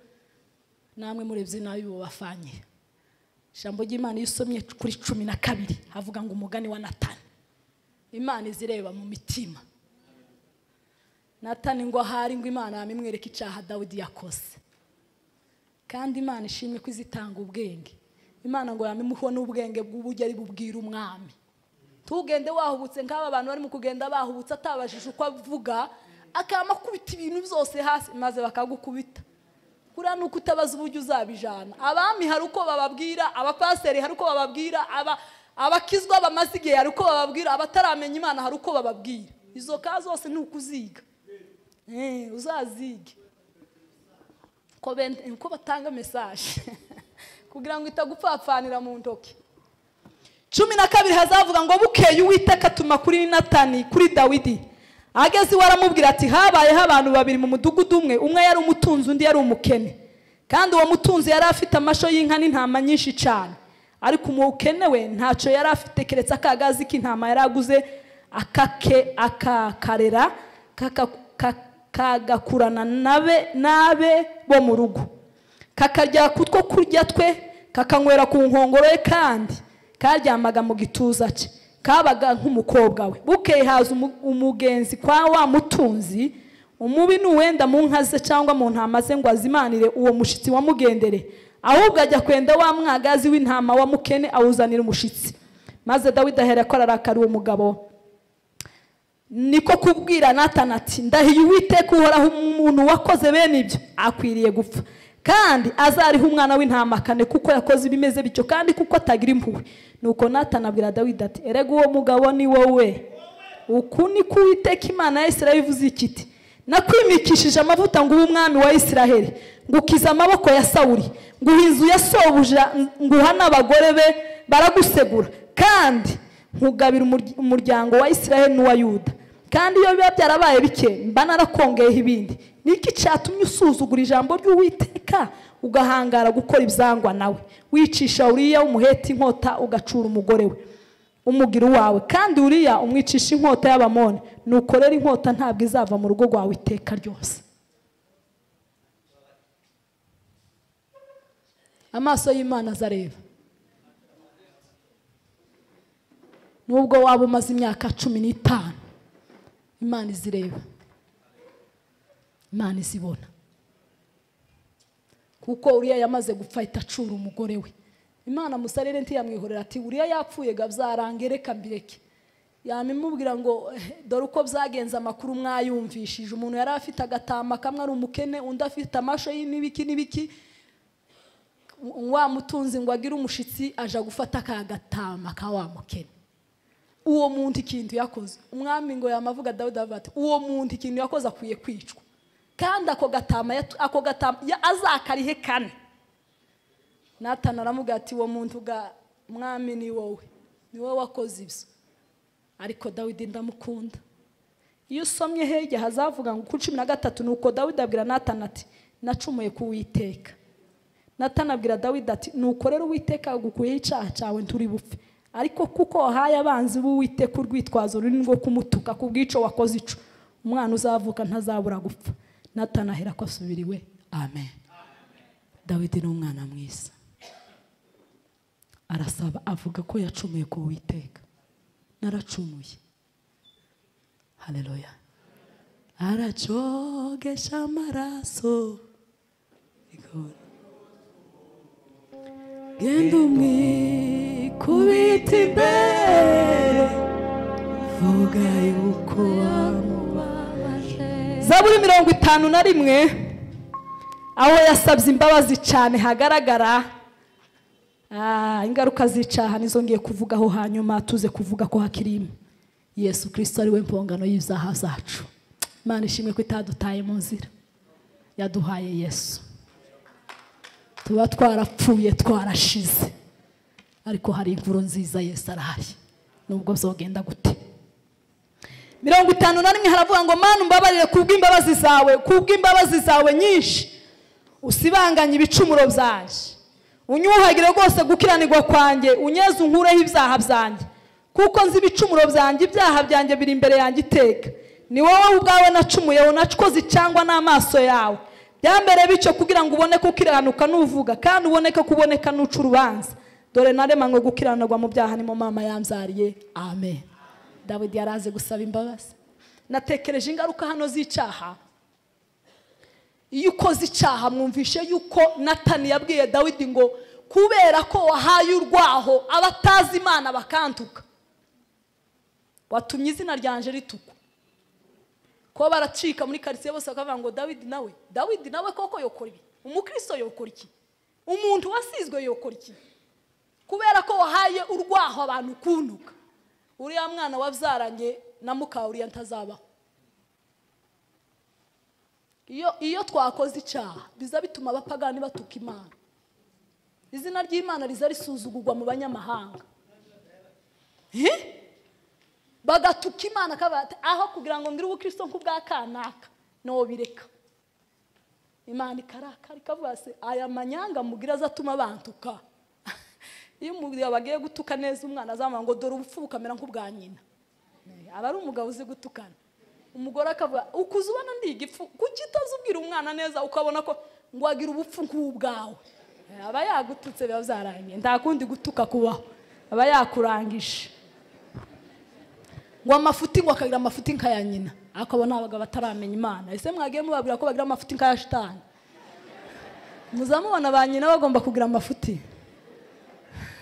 namwe murebye nabi bubafanye ijambo ry'imana iyo usomye kuri cumi na kabiri havuga ngo umugani wa natani. Imana izireba mu mitima. Natani ngo ahari ngo imana yamimwereka icyaha dawidi yakoze kandi imana ishimwe ko izitanga ubwenge. Imana ngo yamimuho n'ubwenge bw'uburyo ari bubwire umwami. Tugende wahubutse nk'aba bantu barimo kugenda bahubutse atabajije uko avuga akaba akubita ibintu byose hasi maze bakagukubita. Kuriya ni uko utabaza uburyo uzabijana. Abami hari uko bababwira abapasiteri hari uko bababwira aba abakizwa bamaze igihe hari uko bababwira abataramenya imana hari uko bababwira. Izo ka zose ni uko uziga Eh, uzazige. Ko ben- ko batanga mesaje kugira ngo itagupfapfanira mu ntoki. Cumi na kabiri hazavuga ngo bukeye uwiteka atuma kuri natani kuri dawidi. Ageze iwe aramubwira ati habayeho abantu babiri mu mudugudu umwe umwe yari umutunzi undi yari umukene. Kandi uwo mutunzi yari afite amasho y'inka n'intama nyinshi cyane ariko umukene we ntacyo yari afite keretse akagazi k'intama yari aguze akake akakarera kaka- ka- kagakurana nabe bo mu rugo. Kakarya ku two kurya twe kakanywera ku nkongoro ye kandi. Karyamaga mu gituza cye kabaga nk'umukobwa we. Bukeye haza umu- umugenzi kwa wa mutunzi umubi nuwenda mu nka ze cyangwa mu ntama ze ngo azimanire uwo mushitsi wamugendere. Ahubwo ajya kwenda wa mwagazi w'intama wa mukene awuzanira umushitsi. Maze dawidi ahera ko ararakara uwo mugabo. Niko kubwira natana ati ndahiye uwiteka uhoraho umuntu wakoze bene ibyo. Akwiriye gupfa. Kandi azariho umwana w'intama kane kuko yakoze ibimeze bityo kandi kuko atagira impuhwe. Nuko natana abwira dawidi ati erega uwo mugabo ni wowe? Uku ni ko uwiteka imana ya isirayeli ivuze ikiti nakwimikishije amavuta ngo ube umwami wa isiraheli ngukiza amaboko ya sawuri nguha inzu ya sobuja nguha n'abagore be baragusegura kandi nkugabira umurya- umuryango wa isiraheli n'uwa yuda. Kandi iyo biba byarabaye bike mba narakongeyeho ibindi. Niki cyatumye usuzugura ijambo ry'uwiteka ugahangara gukora ibyangwa nawe? Wicisha uriya w'umuheti inkota ugacura umugore we. Umugira uwawe kandi uriya umwicisha inkota y'abamoni. Nuko rero inkota ntabwo izava mu rugo rwawe iteka ryose. Amaso y'imana azareba. Nubwo waba umaze imyaka cumi n'itanu imana izireba. Imana izibona. Kuko uriya yamaze gupfa ahita acura umugore we. Imana musarire ntiyamwihorera ati uriya yapfuye ga byarange reka mbireke. Yamimubwira ngo "Eh, dore uko byagenze amakuru mwayumvishije. Umuntu yari afite agatama kamwe ari umukene undi afite amasho y'ibiki n'ibiki. Wa mutunzi ngo agire umushitsi aja gufata ka gatama ka wa mukene. Uwo muntu ikintu yakoze. Umwami ngo yamavuga avuga ati uwo muntu ikintu yakoze akwiye kwicwa. Kandi ako gatama ako gatama azakarihe kane. Natana aramubwira ati uwo muntu ga mwami ni wowe. Ni wowe wakoze ibyo. Ariko dawidi ndamukunda. Iyo usomye hirya hazavuga ngo ku cumi na gatatu ni uko dawidi abwira natana ati nacumuye ku witeka natana abwira dawidi ati nuko rero uwiteka agukuyeho icyaha cyawe nturi bupfe. Ariko kuko wahaye abanzi b'uwiteka urwitwazo runini rwo kumutuka ku bw'ico wakoze ico. Umwana uzavuka ntazabura gupfa. Natana ahera ko asubira iwe amen. Dawidi ni umwana mwiza. Arasaba avuga ko yacumuye ku witeka naracumuye. Haleluya aracogesha amaraso. Genda umwikubita imbere vuga yuko zaburi mirongo itanu na rimwe aho yasabye imbabazi cyane hagaragara Ah, ingaruka z'icaha nizo ngiye kuvugaho hanyuma tuze kuvuga ko hakiri imwe. Yesu kirisito ari we mpongano y'ibyaha zacu. Imana ishimwe ko itadutaye mu nzira. Yaduhaye yesu. Tuba twarapfuye twarashize. Ariko hari inkuru nziza yesu arahari nubwo zogenda gute? Mirongo itanu na rimwe haravuga ngo mana umbabarire kubw'imbabazi zawe kubw'imbabazi zawe nyinshi. Usibanganye ibicumuro byanjye. Unyuhagire rwose gukiranirwa kwanjye unyeze unkureho ibyaha byanjye. Kuko nzi ibicumuro byanjye ibyaha byanjye biri imbere yanjye iteka. Ni wowe ubwawe nacumuyeho nacoze cyangwa n'amaso yawe. Byambere bityo kugira ngo uboneke ukiranuka n'uvuga kandi uboneke kuboneka n'uca urubanza. Dore naremanywe gukiranirwa mu byaha ni mu mama yambyariye. Amen. Dawidi yari azi gusaba imbabazi. Natekereje ingaruka hano z'icyaha. Iyo ukoze icyaha mwumvishe yuko natani yabwiye dawidi ngo kubera ko wahaye urwaho abatazi imana bakantuka. Watumye izina ryanje ritukwa. Kuba baracika muri karitsiye bose bakavuga ngo dawidi nawe dawidi nawe koko yokora ibi umukristo yokora iki? Umuntu wasizwe yokora iki? Kubera ko wahaye urwaho abantu kuntuka. Uriya mwana wabyaranye na mukawuriya ntazabaho iyo iyo twakoze icyaha biza bituma abapagani batuka imana. Izina ry'imana riza risuzugurwa mu banyamahanga. Bagatuka imana aho kugira ngo ngire ubukristo nk'ubwa kanaka. Nobireka imana ikarakara ikavuga se aya manyanga mugira azatuma bantuka. Iyo umugabo bagiye gutuka neza umwana azamuha ngo dore ubupfu bukamera nk'ubwa nyina. Aba ari umugabo uzi gutukana. Umugore akavuga ukuze ubona ndi igifu kuki utazubwira umwana neza ukabona ko ngo wagira ubupfu nk'ubwawe? Aba yagututse biba byarangiye. Nta kundi gutuka kubaho. Aba yakurangije. Ngo amafuti ngo akagira amafuti nk'aya nyina. Ariko abo ni abagabo bataramenya imana. Ese mwagiye mubabwira ko bagira amafuti nk'aya shitani muzamubona ba nyina bagomba kugira amafuti?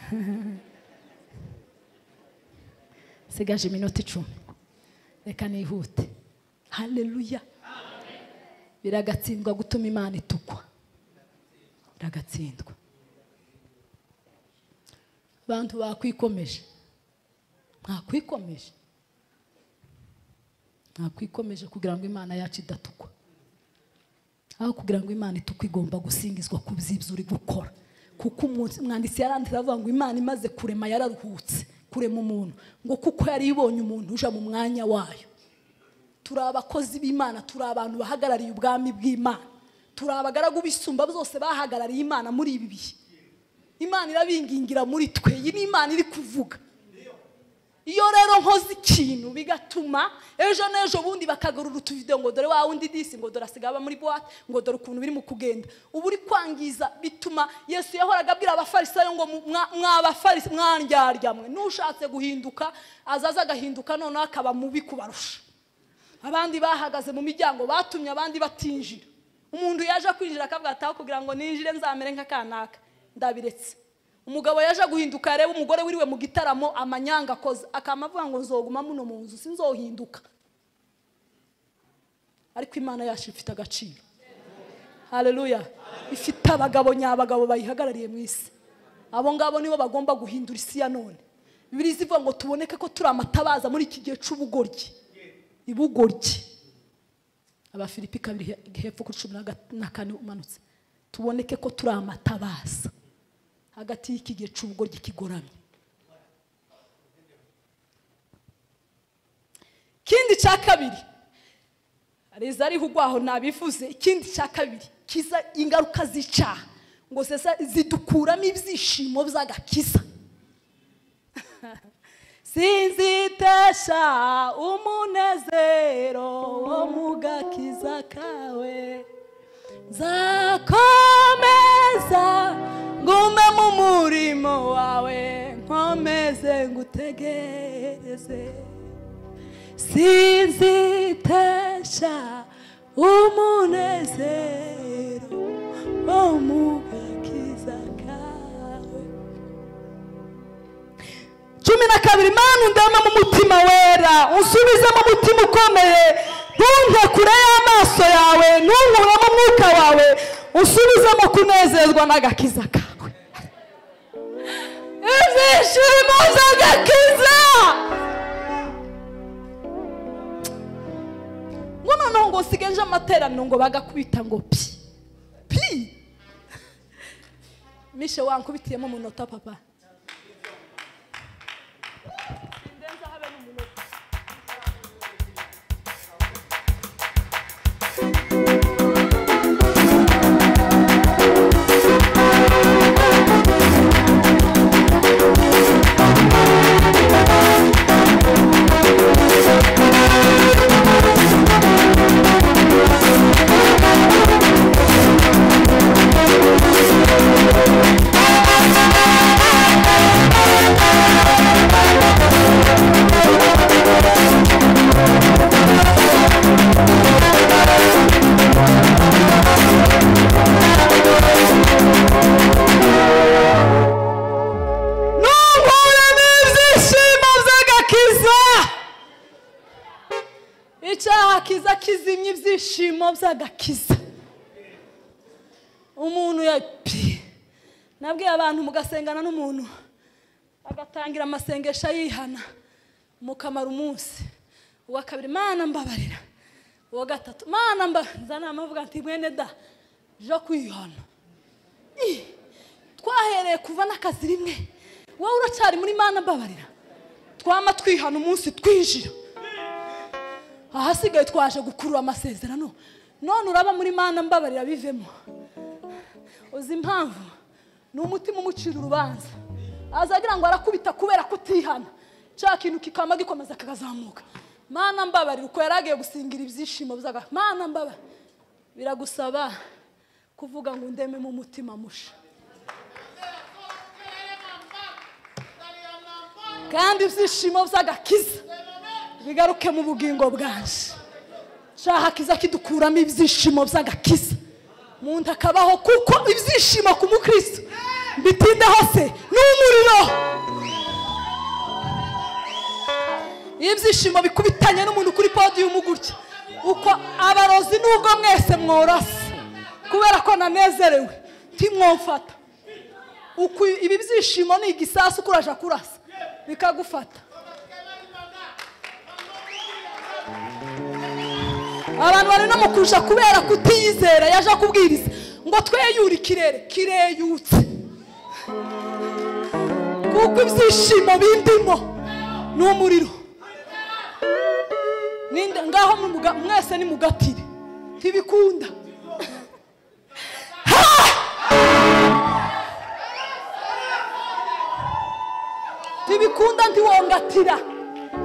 sigaje iminota icumi reka nihute. Haleluya biragatsindwa gutuma imana itukwa. Biragatsindwa. Abantu bakwikomeje. Mwakwikomeje. Mwakwikomeje kugira ngo imana yacu idatukwa. Aho kugira ngo imana itukwe igomba gusingizwa ku by'ibyo uri gukora. Kuko umwanditsi yaranditse avuga ngo imana imaze kurema yararuhutse kurema umuntu. Ngo kuko yari ibonye umuntu uja mu mwanya wayo. Turi abakozi b'imana turi abantu bahagarariye ubwami bw'imana. Turi abagaragu b'isumba byose bahagarariye imana muri ibi bihe. Imana irabingingira muri twe. Iyi ni imana iri kuvuga. Iyo rero nkoze ikintu bigatuma ejo n'ejo bundi bakagarura utuvidewo ngo dore wa wundi disi ngo dore asigaye aba muri buwate ngo dore ukuntu biri mu kugenda. Uba uri kwangiza bituma yesu yahoraga abwira abafarisayo ngo mwabafarisi mwandyarya mwe n'ushatse guhinduka azaza agahinduka noneho akaba mubi kubarusha. Abandi bahagaze mu miryango batumye abandi batinjira. Umuntu yaje kwinjira akavuga ati aho kugira ngo ninjire nzamere nk'akanaka ndabiretse. Umugabo yaje guhinduka yareba umugore wiriwe mu gitaramo amanyanga akoze. Akama avuga ngo nzoguma muno mu nzu sinzohinduka. Ariko imana yacu ifite agaciro. Haleluya ifite abagabo nyabagabo bayihagarariye mu isi. Abo ngabo nibo bagomba guhindura isi ya none. Bibiri zivuga ngo tuboneke ko turi amatabaza muri iki gihe c'ubugoryi. Ibugoryi. Abafilipi kabiri he- hepfo kuri cumi na kane umanutse. Tuboneke ko turi amatabaza. Hagati y'iki gihe c'ubugoryi kigoramye ikindi cya kabiri riza ariho ugwaho nabivuze ikindi cya kabiri kiza ingaruka z'icyaha ngo zidukuramo ibyishimo by'agakiza. Sinzitesha umunezero wo mu gakiza kawe. Nzakomeza ngume mu murimo wawe nkomeze ngutegereze sinzitesha umunezero wo mu gakiza kawe. Cumi na kabiri manu ndema mu mutima wera unsubize mu mutima ukomeye ntunke kure y'amaso yawe ntunkure mu mwuka wawe unsubize mu kunezezwa n'agakiza kawe. Ibyishimo by'agakiza ngo noneho ngo nsigaje amateraniro ngo bagakubita ngo pi. Pi! Mishe wankubitiyemo umunota papa. Icyaha kiza kizimya ibyishimo by'agakiza. Umuntu ya pi. Nabwiye abantu mugasengana n'umuntu agatangira amasengesho yihana mukamara umunsi. Uwa kabiri mana mbabarira. Uwa gatatu mana mbabarira nzanama avuga ati mwene da jo kwihana. Ih, twahereye kuva n'akazi rimwe. Wowe uracyari muri mana mbabarira. Twama twihana umunsi twinjira. Ahasigaye twaje gukurura amasezerano. None uraba muri mana mbabarira bivemo. Uzi impamvu? Ni umutima umucira urubanza. Azagira ngo arakubita kubera kutihana. Cya kintu kikaba gikomeza kakazamuka mana mbabarira uko yari agiye gusingira ibyishimo byaga. Mana mbabarira biragusaba kuvuga ngo undeme mu mutima musha. Kandi ibyishimo by'agakiza. Bigaruke mu bugingo bwanje shaha kiza kidukuramo ibyishimo by'agakiza. Umuntu akabaho kuko ibyishimo ku mukristo. Bitinda hose ni umuriro. Iyo ibyishimo bikubitanye n'umuntu kuri podiyumu gutya. Uko abarozi nubwo mwese mworasa kubera ko nanezerewe ntimwomfata. Ibi byishimo ni igisasu kuraje kurasa. Bikagufata abantu bari no mu kuja kubera kutiyizera yaje kubwiriza ngo tweyure ikirere kireyutse. Kuko ibyishimo bindimo ni umuriro. Ngaho mwese nimugatire ntibikunda. Ntibikunda ntiwongatira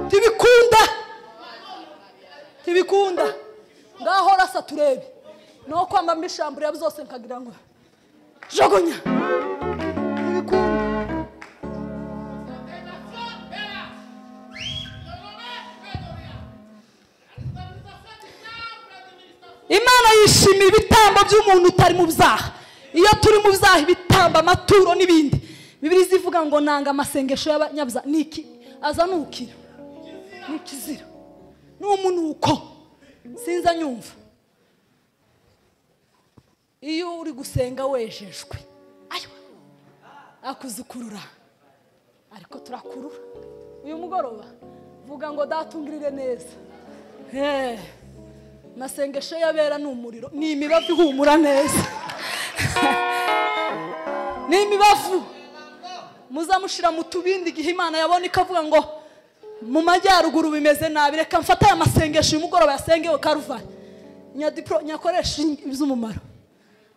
ntibikunda. Ntibikunda ngaho rasa turebe. No kwambamo ishamburiya byose nkagira ngo jogonya ntibikunda imana yishimiye ibitambo by'umuntu utari mu byaha. Iyo turi mu byaha ibitambo amaturo n'ibindi. Bibiri zivuga ngo nanga amasengesho y'abanyabyaha. Ni iki? Aza nukira. Ni ikizira. Ni umunuko sinza nyumva iyo uri gusenga wejejwe. Ayo. Akuzukurura. Ariko turakurura. Uyu mugoroba vuga ngo datungirire neza. Hey. amasengesho y'abera ni umuriro ni imibavu ihumura neza. Ni imibavu. Muzamushyira mu tubindi igihe imana yabona ikavuga ngo mu majyaruguru bimeze nabi reka mfate aya masengesho uyu mugoroba yasengewe karuvari nyakoresha iby'umumaro.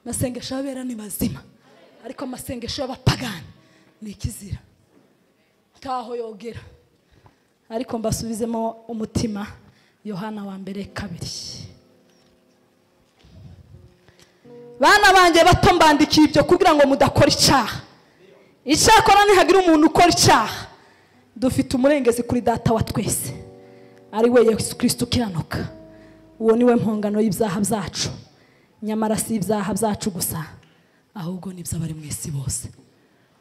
Amasengesho y'abera ni mazima ariko amasengesho y'abapagani ni ikizira. Ntaho yogera. Ariko mbasubizemo umutima yohana wa mbere kabiri. Bana banjye bato mbandikiye ibyo kugira ngo mudakora icyaha. Icyakora nihagira umuntu ukora icyaha. Dufite umurengezi kuri data wa twese. Ari we yesu kirisito ukiranuka. Uwo ni we mpongano y'ibyaha byacu. Nyamara si ibyaha byacu gusa ahubwo n'iby'abari mu isi bose.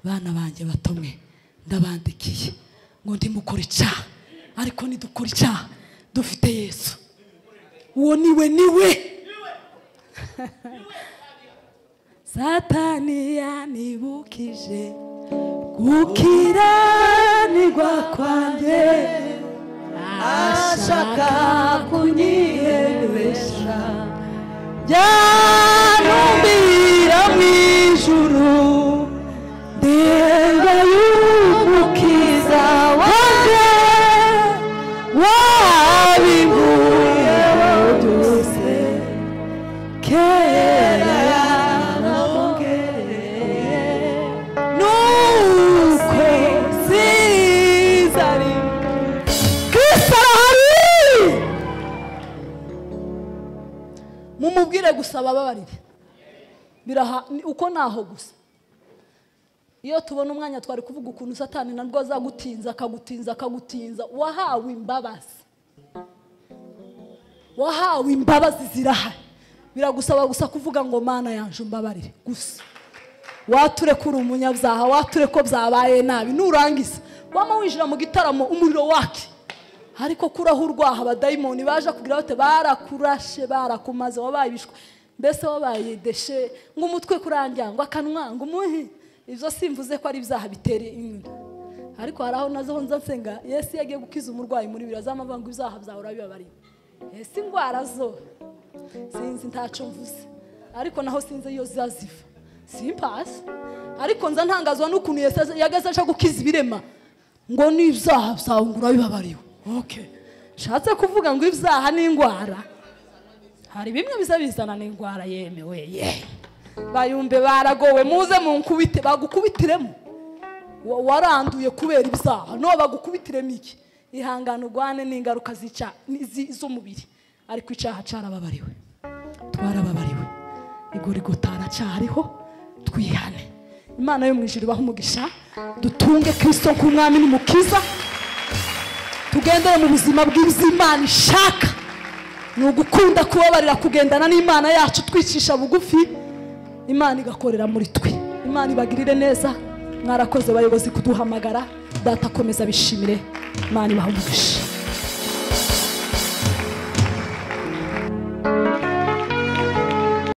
Bana banjye bato mwe ndabandikiye. Ngo ndimukore icyaha ariko nidukora icyaha dufite yesu. Uwo ni we ni we. Satani yanibukije. Gukiranirwa kwanjye ashaka kunyiheresha byanumbira mu ijuru ndenga mumubwire gusa ni- uko naho gusa. Iyo tubona umwanya twari kuvuga ukuntu satani nabwo azagutinza akagutinza akagutinza wahawe imbabazi. Wahawe imbabazi zirahari. Biragusaba gusa kuvuga ngo mana yanje umbabarire. Gusa. Wature ko uri umunyabyaha wature ko byabaye nabi. Nurangiza wama winjira mu gitaramo umuriro wake. Ariko kuraho urwaha abadayimoni baje kugira bate barakurashe barakumaze wabaye ibishwe mbese wabaye deshe ngo umutwe kurangira ngo akanwa ngo umuhi. Ibyo simvuze ko ari ibyaha bitera inda ariko hari aho na zo nza nsenga yesu iyo agiye gukiza umurwayi muri bibiri azamava ngo ibyaha byawe urabibabariye ese indwara zo? Sinzi ntacyo mvuze. Ariko naho sinzi iyo zaziva simpasi ariko nza ntangazwa n'ukuntu yageze aje gukiza ibirema. Ngo n'ibyaha byawe ngo urabibabariwe okay. Nshatse kuvuga ngo ibyaha n'indwara. Hari bimwe biza bizana n'indwara yemewe ye. Bayumbe baragowe muze munkubite bagukubitiremo. Wa- waranduye kubera ibyaha. No bagukubitiremo iki? Ihangane urwane n'ingaruka z'umubiri. Ariko icyaha carababariwe. Twarababariwe. Igorigota haracyariho twihane. Imana yo mu ijuru ibaha umugisha. Dutunge kirisito nk'umwami n'umukiza. Tugendere mu buzima bw'ibyo imana ishaka ni ugukunda kubabarira kugendana n'imana yacu twicisha bugufi imana igakorera muri twe. Imana ibagirire neza mwarakoze bayobozi kuduhamagara data akomeza bishimire. Imana ibaha